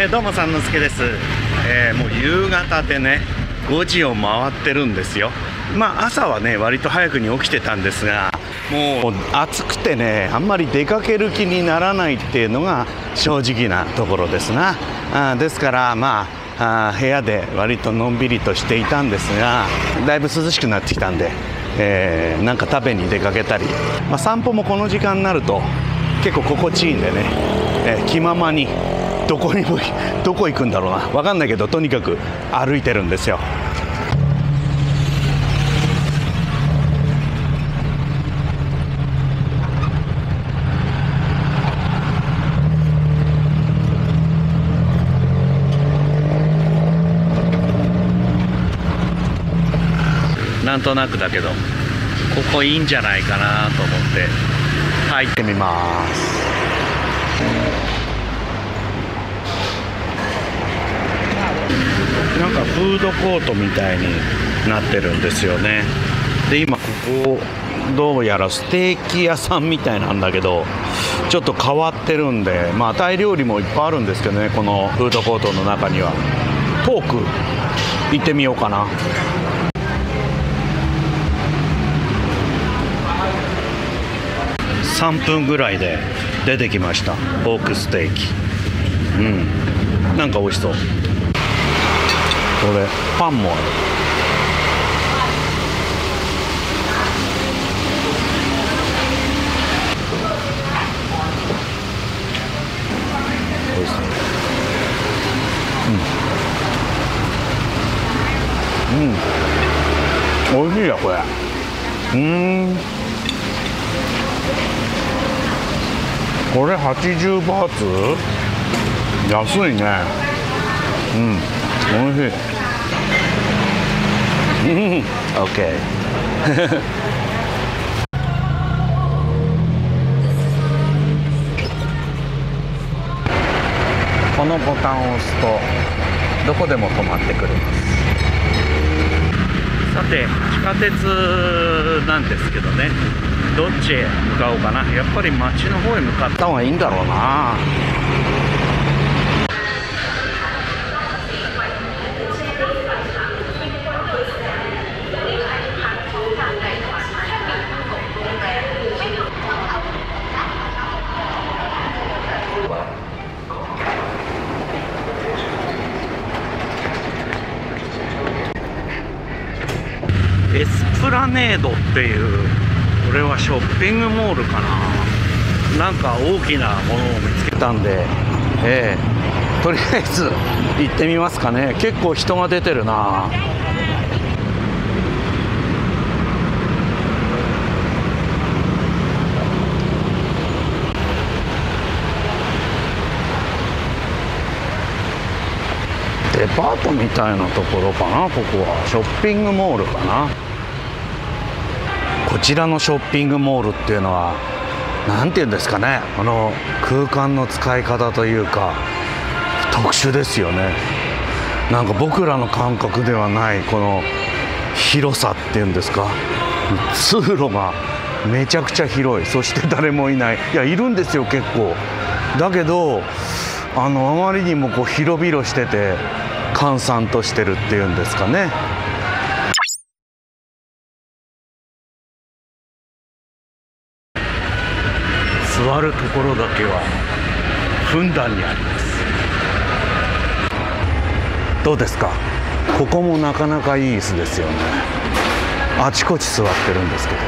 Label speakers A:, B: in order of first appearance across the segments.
A: えーどうも三之助です、えーもう夕方でね5時を回ってるんですよ。まあ朝はね割と早くに起きてたんですがもう暑くてねあんまり出かける気にならないっていうのが正直なところですな。あですからまああ部屋で割とのんびりとしていたんですがだいぶ涼しくなってきたんで、えーなんか食べに出かけたり、まあ、散歩もこの時間になると結構心地いいんでね、えー気ままにどこにもどこ行くんだろうな。分かんないけどとにかく歩いてるんですよ。なんとなくだけどここいいんじゃないかなと思って。入ってみますなんかフードコートみたいになってるんですよね。で今ここどうやらステーキ屋さんみたいなんだけどちょっと変わってるんでまあタイ料理もいっぱいあるんですけどねこのフードコートの中には。ポーク行ってみようかな。3分ぐらいで出てきましたポークステーキ。うん。なんか美味しそう。これ。パンもある。美味しそうんうん。美味しいやこれ。うんこれ80バーツ？安いね。うん。美味しい。うん。OK このボタンを押すとどこでも止まってくれます。さて地下鉄なんですけどね。どっちへ向かおうかな。やっぱり街の方へ向かった方がいいんだろうなラネードっていうこれはショッピングモールかな。なんか大きなものを見つけたんでええ。とりあえず行ってみますかね。結構人が出てるな。デパートみたいなところかなここは。ショッピングモールかな。こちらのショッピングモールっていうのは何て言うんですかね。この空間の使い方というか特殊ですよね。なんか僕らの感覚ではないこの広さっていうんですか。通路がめちゃくちゃ広い。そして誰もいない。いやいるんですよ結構。だけどあのあまりにもこう広々してて閑散としてるっていうんですかね。座るところだけはふんだんにあります。どうですか？ここもなかなかいい椅子ですよね。あちこち座ってるんですけど。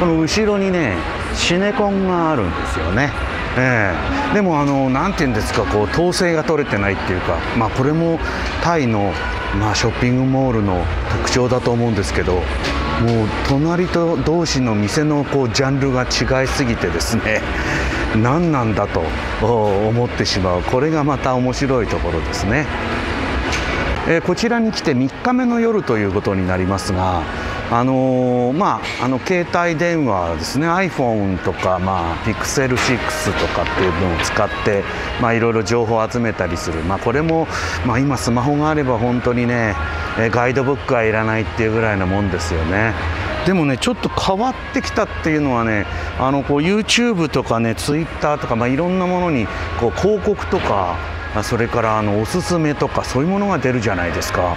A: この後ろにねシネコンがあるんですよね。ええ。でもあのなんて言うんですかこう統制が取れてないっていうかまあこれもタイのまあショッピングモールの特徴だと思うんですけどもう隣と同士の店のこうジャンルが違いすぎてですね何なんだとお思ってしまうこれがまた面白いところですね。えーこちらに来て3日目の夜ということになりますが、あのーまあ、あの携帯電話ですね iPhone とか、まあ、Pixel6 とかっていうのを使って、まあ、いろいろ情報を集めたりする、まあ、これも、まあ、今スマホがあれば本当にねガイドブックはいらないっていうぐらいなもんですよね。でもねちょっと変わってきたっていうのはねあのこう YouTube とかね Twitter とか、まあ、いろんなものにこう広告とかそれからあのおすすめとかそういうものが出るじゃないですか。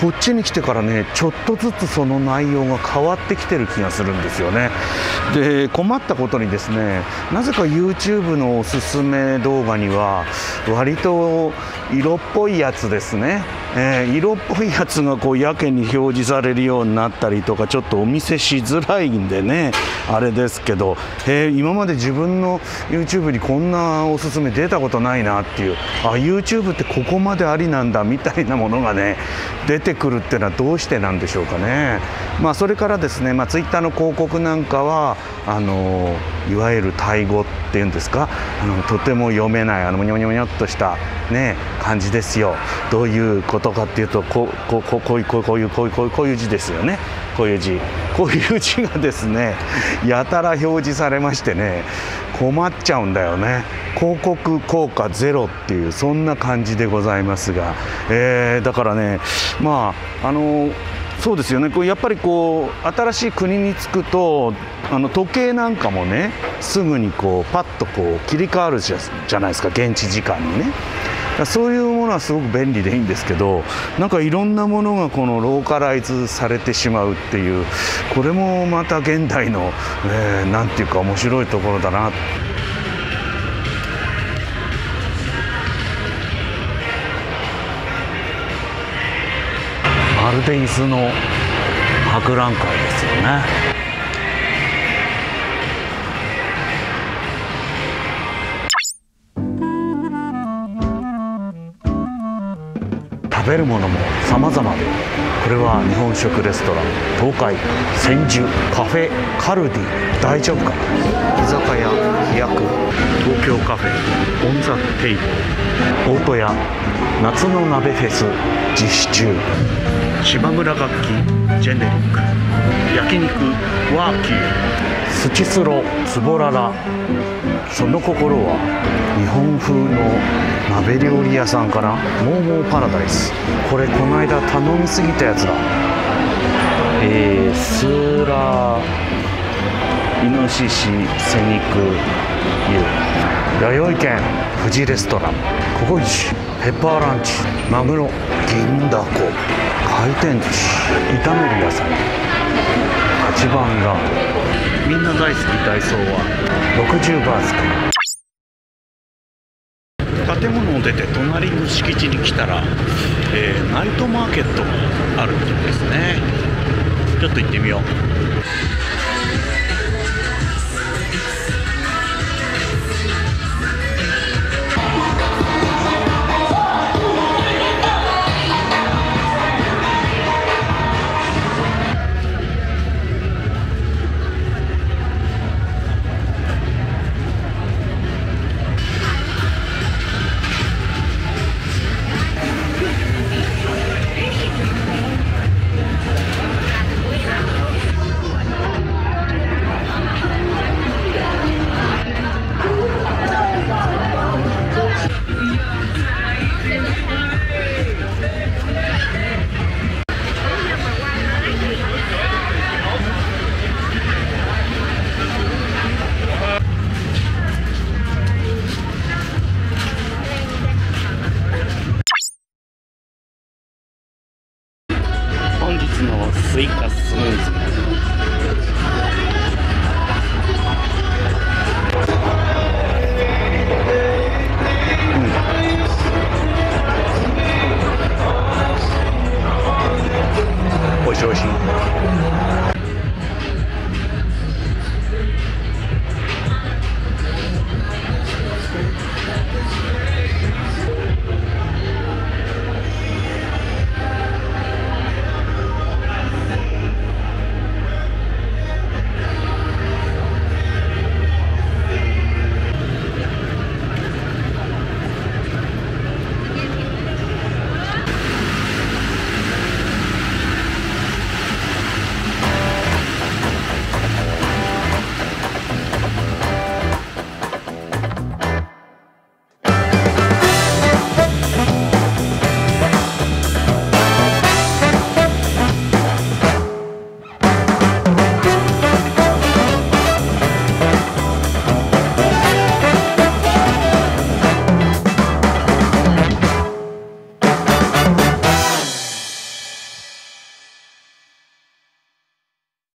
A: こっちに来てからねちょっとずつその内容が変わってきてる気がするんですよね。で困ったことにですねなぜか YouTube のおすすめ動画には割と色っぽいやつですね、えー、色っぽいやつがこうやけに表示されるようになったりとかちょっとお見せしづらいんでねあれですけど、えー、今まで自分の YouTube にこんなおすすめ出たことないなっていうあ YouTube ってここまでありなんだみたいなものがね出てくるっていうのはどうしてなんでしょうかね。まあ、それからですね、まあ、ツイッターの広告なんかはあのいわゆるタイ語っていうんですか？あのとても読めないあのむにょむにょむにょっとした、ね、感じですよ。どういうこととかっていうとこうこうこうこういうこういうこういうこういうこういう字ですよね。こういう字。こういう字がですねやたら表示されましてね困っちゃうんだよね。広告効果ゼロっていうそんな感じでございますが、えー、だからねまああのそうですよね。こうやっぱりこう新しい国に着くとあの時計なんかもねすぐにこうパッとこう切り替わるじゃないですか。現地時間にね。そういうものはすごく便利でいいんですけどなんかいろんなものがこのローカライズされてしまうっていうこれもまた現代の何、えー、て言うか面白いところだなまるで椅子の博覧会ですよね。食べるものも様々。でこれは日本食レストラン東海千住カフェカルディ。大丈夫か？な居酒屋飛躍。東京カフェオンザテイブ大戸屋夏の鍋フェス実施中。芝村楽器ジェネリック。焼肉ワーキー。スチスロズボララその心は？風の鍋料理屋さんかな？モーモーパラダイス。これこの間頼みすぎたやつだ。えー、スーラーイノシシ背肉湯弥生県富士レストラン。ココイチペッパーランチ。マグロ銀だこ。回転寿司。炒める野菜八番ラーメンみんな大好きダイソーは。60バーツか建物を出て隣の敷地に来たら、えー、ナイトマーケットがあるみたいですね。ちょっと行ってみよう。のスイカスムージー、うん、おいしいおいしい。